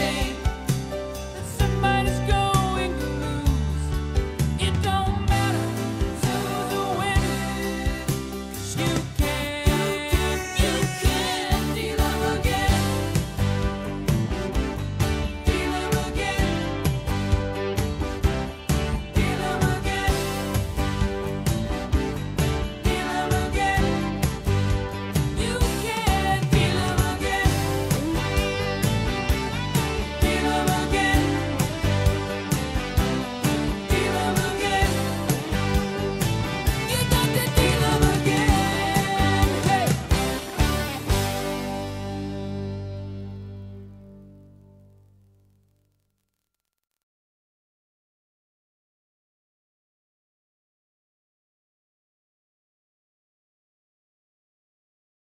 same.